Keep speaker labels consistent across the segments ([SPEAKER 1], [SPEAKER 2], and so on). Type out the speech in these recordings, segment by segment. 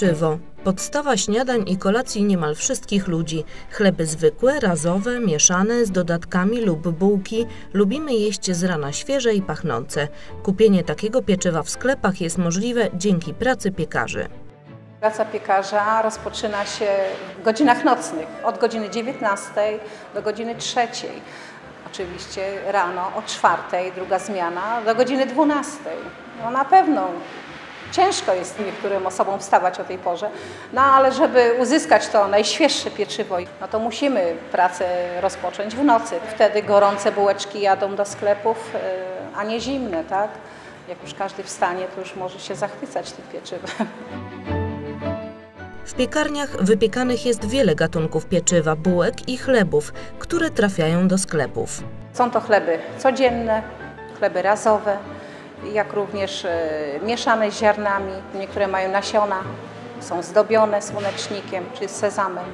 [SPEAKER 1] Pieczywo. Podstawa śniadań i kolacji niemal wszystkich ludzi. Chleby zwykłe, razowe, mieszane z dodatkami lub bułki. Lubimy jeść z rana świeże i pachnące. Kupienie takiego pieczywa w sklepach jest możliwe dzięki pracy piekarzy.
[SPEAKER 2] Praca piekarza rozpoczyna się w godzinach nocnych, od godziny 19 do godziny 3. Oczywiście rano o 4, druga zmiana, do godziny 12. No na pewno ciężko jest niektórym osobom wstawać o tej porze, no ale żeby uzyskać to najświeższe pieczywo, no to musimy pracę rozpocząć w nocy. Wtedy gorące bułeczki jadą do sklepów, yy, a nie zimne, tak? Jak już każdy wstanie, to już może się zachwycać tym pieczywem.
[SPEAKER 1] W piekarniach wypiekanych jest wiele gatunków pieczywa, bułek i chlebów, które trafiają do sklepów.
[SPEAKER 2] Są to chleby codzienne, chleby razowe, jak również e, mieszane z ziarnami. Niektóre mają nasiona, są zdobione słonecznikiem czy sezamem.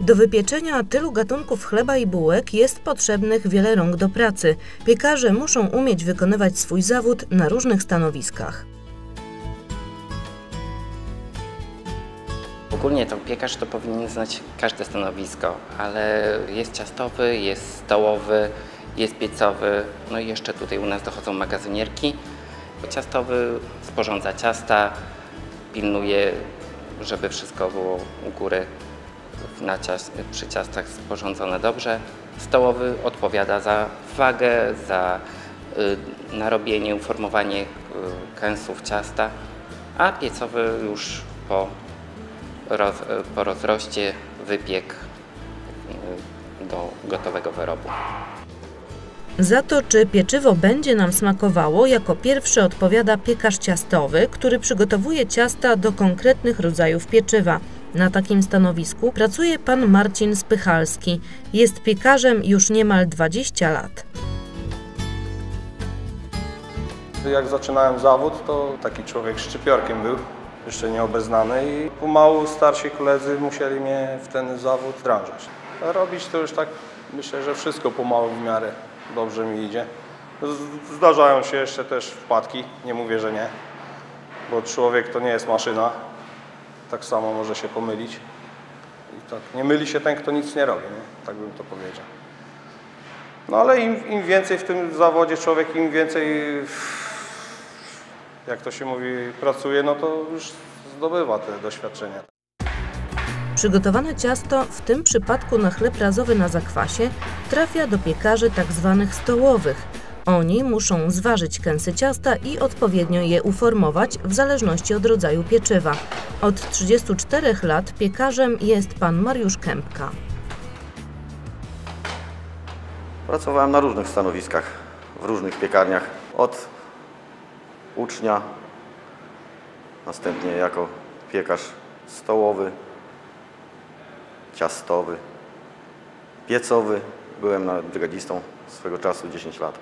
[SPEAKER 1] Do wypieczenia tylu gatunków chleba i bułek jest potrzebnych wiele rąk do pracy. Piekarze muszą umieć wykonywać swój zawód na różnych stanowiskach.
[SPEAKER 3] Ogólnie to piekarz to powinien znać każde stanowisko, ale jest ciastowy, jest stołowy, jest piecowy, no i jeszcze tutaj u nas dochodzą magazynierki. Ciastowy sporządza ciasta, pilnuje, żeby wszystko było u góry na przy ciastach sporządzone dobrze. Stołowy odpowiada za wagę, za y, narobienie, uformowanie y, kęsów ciasta, a piecowy już po, roz, po rozroście wypiek y, do gotowego wyrobu.
[SPEAKER 1] Za to, czy pieczywo będzie nam smakowało, jako pierwszy odpowiada piekarz ciastowy, który przygotowuje ciasta do konkretnych rodzajów pieczywa. Na takim stanowisku pracuje pan Marcin Spychalski. Jest piekarzem już niemal 20 lat.
[SPEAKER 4] Jak zaczynałem zawód, to taki człowiek szczypiorkiem był, jeszcze nieobeznany i pomału starsi koledzy musieli mnie w ten zawód drążyć. Robić to już tak, myślę, że wszystko pomału w miarę dobrze mi idzie. Zdarzają się jeszcze też wpadki, nie mówię, że nie, bo człowiek to nie jest maszyna, tak samo może się pomylić. I tak, nie myli się ten, kto nic nie robi, nie? tak bym to powiedział. No ale im, im więcej w tym zawodzie człowiek, im więcej, jak to się mówi, pracuje, no to już zdobywa te doświadczenia.
[SPEAKER 1] Przygotowane ciasto, w tym przypadku na chleb razowy na zakwasie, trafia do piekarzy tzw. stołowych. Oni muszą zważyć kęsy ciasta i odpowiednio je uformować w zależności od rodzaju pieczywa. Od 34 lat piekarzem jest pan Mariusz Kępka.
[SPEAKER 5] Pracowałem na różnych stanowiskach, w różnych piekarniach. Od ucznia, następnie jako piekarz stołowy, ciastowy, piecowy. Byłem nawet brygadzistą swego czasu 10 lat.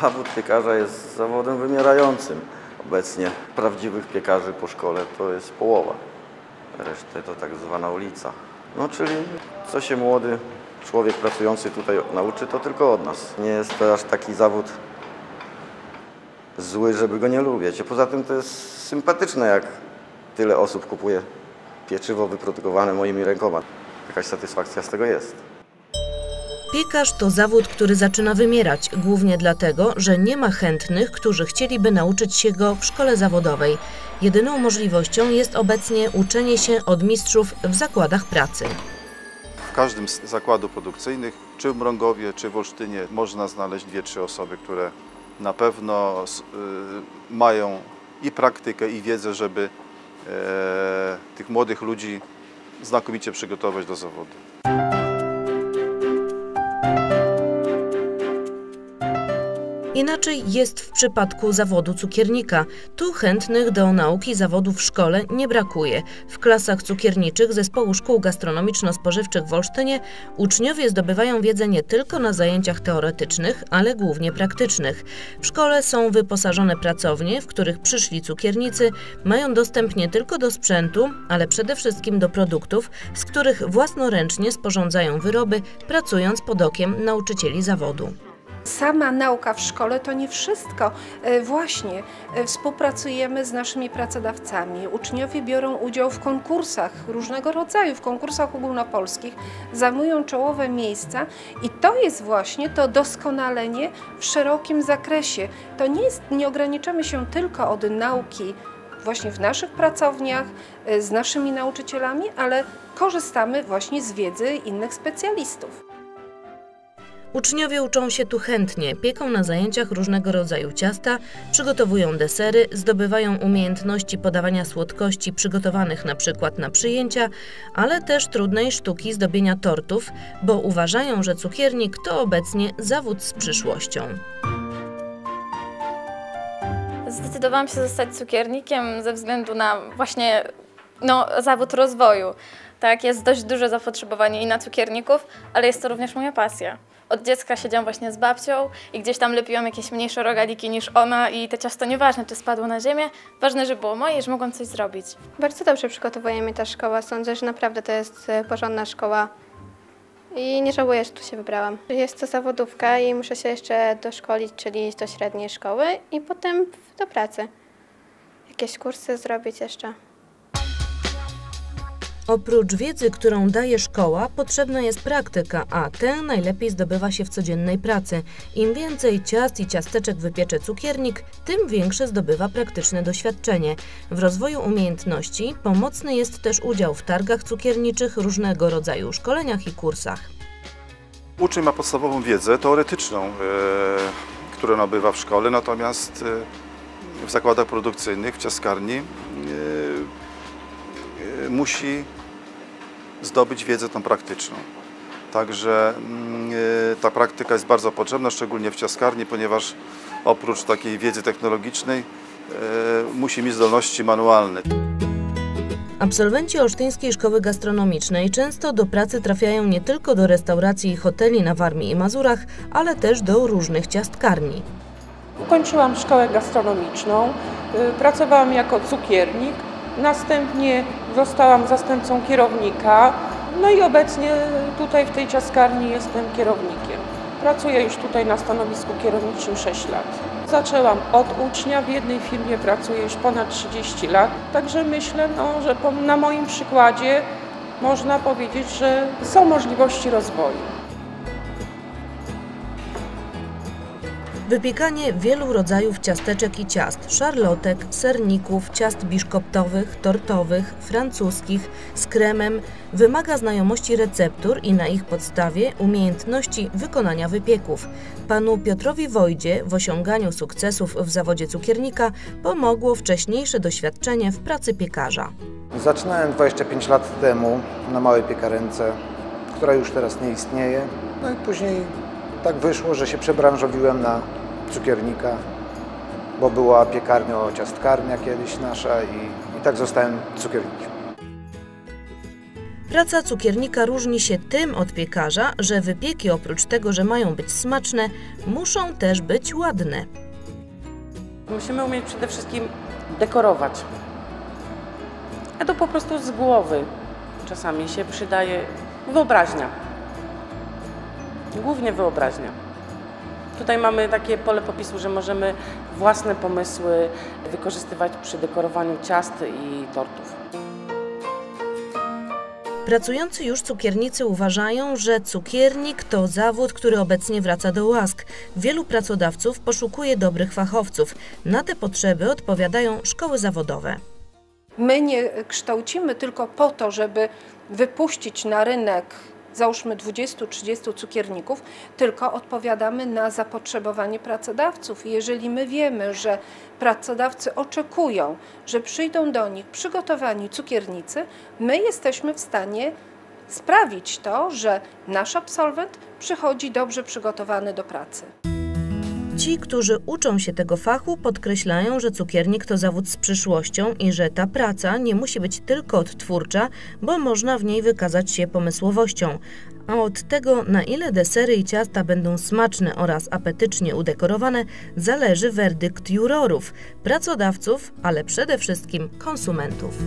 [SPEAKER 5] Zawód piekarza jest zawodem wymierającym. Obecnie prawdziwych piekarzy po szkole to jest połowa. Resztę to tak zwana ulica. No czyli co się młody człowiek pracujący tutaj nauczy, to tylko od nas. Nie jest to aż taki zawód zły, żeby go nie lubić. A poza tym to jest sympatyczne, jak tyle osób kupuje pieczywo wyprodukowane moimi rękoma. Jakaś satysfakcja z tego jest.
[SPEAKER 1] Piekarz to zawód, który zaczyna wymierać, głównie dlatego, że nie ma chętnych, którzy chcieliby nauczyć się go w szkole zawodowej. Jedyną możliwością jest obecnie uczenie się od mistrzów w zakładach pracy.
[SPEAKER 6] W każdym z zakładów produkcyjnych, czy w Mrągowie, czy w Olsztynie, można znaleźć dwie, trzy osoby, które na pewno y, mają i praktykę, i wiedzę, żeby e, tych młodych ludzi znakomicie przygotować do zawodu.
[SPEAKER 1] Inaczej jest w przypadku zawodu cukiernika. Tu chętnych do nauki zawodu w szkole nie brakuje. W klasach cukierniczych Zespołu Szkół Gastronomiczno-Spożywczych w Olsztynie uczniowie zdobywają wiedzę nie tylko na zajęciach teoretycznych, ale głównie praktycznych. W szkole są wyposażone pracownie, w których przyszli cukiernicy mają dostęp nie tylko do sprzętu, ale przede wszystkim do produktów, z których własnoręcznie sporządzają wyroby, pracując pod okiem nauczycieli zawodu.
[SPEAKER 7] Sama nauka w szkole to nie wszystko. E, Właśnie e, współpracujemy z naszymi pracodawcami. Uczniowie biorą udział w konkursach różnego rodzaju, w konkursach ogólnopolskich, zajmują czołowe miejsca i to jest właśnie to doskonalenie w szerokim zakresie. To nie jest, nie ograniczamy się tylko od nauki właśnie w naszych pracowniach, e, z naszymi nauczycielami, ale korzystamy właśnie z wiedzy innych specjalistów.
[SPEAKER 1] Uczniowie uczą się tu chętnie, pieką na zajęciach różnego rodzaju ciasta, przygotowują desery, zdobywają umiejętności podawania słodkości przygotowanych na przykład na przyjęcia, ale też trudnej sztuki zdobienia tortów, bo uważają, że cukiernik to obecnie zawód z przyszłością.
[SPEAKER 8] Zdecydowałam się zostać cukiernikiem ze względu na właśnie no, zawód rozwoju. Tak, jest dość duże zapotrzebowanie i na cukierników, ale jest to również moja pasja. Od dziecka siedziałam właśnie z babcią i gdzieś tam lepiłam jakieś mniejsze rogaliki niż ona i te ciasto nieważne, czy spadło na ziemię, ważne, że było moje że mogłam coś zrobić.
[SPEAKER 9] Bardzo dobrze przygotowuje mnie ta szkoła. Sądzę, że naprawdę to jest e, porządna szkoła i nie żałuję, że tu się wybrałam. Jest to zawodówka i muszę się jeszcze doszkolić, czyli iść do średniej szkoły i potem do pracy. Jakieś kursy zrobić jeszcze.
[SPEAKER 1] Oprócz wiedzy, którą daje szkoła, potrzebna jest praktyka, a tę najlepiej zdobywa się w codziennej pracy. Im więcej ciast i ciasteczek wypiecze cukiernik, tym większe zdobywa praktyczne doświadczenie. W rozwoju umiejętności pomocny jest też udział w targach cukierniczych, różnego rodzaju szkoleniach i kursach.
[SPEAKER 6] Uczeń ma podstawową wiedzę teoretyczną, e, którą nabywa w szkole, natomiast e, w zakładach produkcyjnych, w ciaskarni e, musi zdobyć wiedzę tą praktyczną. Także mm, e, ta praktyka jest bardzo potrzebna, szczególnie w ciaskarni, ponieważ oprócz takiej wiedzy technologicznej e, musi mieć zdolności manualne.
[SPEAKER 1] Absolwenci Olsztyńskiej Szkoły Gastronomicznej często do pracy trafiają nie tylko do restauracji i hoteli na Warmii i Mazurach, ale też do różnych ciastkarni.
[SPEAKER 10] Ukończyłam szkołę gastronomiczną, y, pracowałam jako cukiernik, następnie zostałam zastępcą kierownika, no i obecnie tutaj w tej ciaskarni jestem kierownikiem. Pracuję już tutaj na stanowisku kierowniczym 6 lat. Zaczęłam od ucznia, w jednej firmie pracuję już ponad 30 lat, także myślę, no, że po, na moim przykładzie można powiedzieć, że są możliwości rozwoju.
[SPEAKER 1] Wypiekanie wielu rodzajów ciasteczek i ciast, szarlotek, serników, ciast biszkoptowych, tortowych, francuskich, z kremem wymaga znajomości receptur i na ich podstawie umiejętności wykonania wypieków. Panu Piotrowi Wojdzie w osiąganiu sukcesów w zawodzie cukiernika pomogło wcześniejsze doświadczenie w pracy piekarza.
[SPEAKER 11] Zaczynałem 25 lat temu na małej piekarence, która już teraz nie istnieje. No i później tak wyszło, że się przebranżowiłem na cukiernika, bo była piekarnio-ciastkarnia kiedyś nasza i, i tak zostałem cukiernikiem.
[SPEAKER 1] Praca cukiernika różni się tym od piekarza, że wypieki oprócz tego, że mają być smaczne, muszą też być ładne.
[SPEAKER 12] Musimy umieć przede wszystkim dekorować. A to po prostu z głowy czasami się przydaje wyobraźnia. Głównie wyobraźnia. Tutaj mamy takie pole popisu, że możemy własne pomysły wykorzystywać przy dekorowaniu ciast i tortów.
[SPEAKER 1] Pracujący już cukiernicy uważają, że cukiernik to zawód, który obecnie wraca do łask. Wielu pracodawców poszukuje dobrych fachowców. Na te potrzeby odpowiadają szkoły zawodowe.
[SPEAKER 7] My nie kształcimy tylko po to, żeby wypuścić na rynek załóżmy 20-30 cukierników, tylko odpowiadamy na zapotrzebowanie pracodawców. Jeżeli my wiemy, że pracodawcy oczekują, że przyjdą do nich przygotowani cukiernicy, my jesteśmy w stanie sprawić to, że nasz absolwent przychodzi dobrze przygotowany do pracy.
[SPEAKER 1] Ci, którzy uczą się tego fachu, podkreślają, że cukiernik to zawód z przyszłością i że ta praca nie musi być tylko odtwórcza, bo można w niej wykazać się pomysłowością. A od tego, na ile desery i ciasta będą smaczne oraz apetycznie udekorowane, zależy werdykt jurorów, pracodawców, ale przede wszystkim konsumentów.